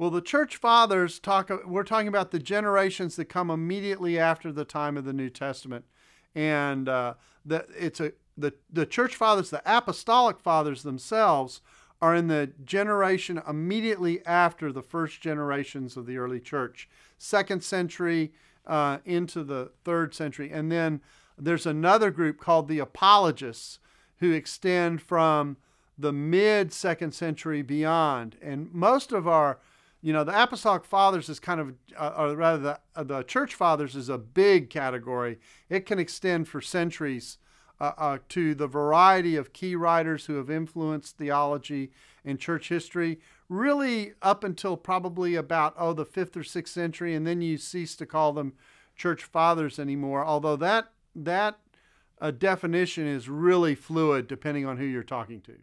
Well, the church fathers talk. We're talking about the generations that come immediately after the time of the New Testament, and uh, that it's a the the church fathers, the apostolic fathers themselves, are in the generation immediately after the first generations of the early church, second century uh, into the third century, and then there's another group called the apologists who extend from the mid second century beyond, and most of our you know, the apostolic fathers is kind of, uh, or rather, the, uh, the church fathers is a big category. It can extend for centuries uh, uh, to the variety of key writers who have influenced theology and church history, really up until probably about, oh, the fifth or sixth century, and then you cease to call them church fathers anymore, although that, that uh, definition is really fluid depending on who you're talking to.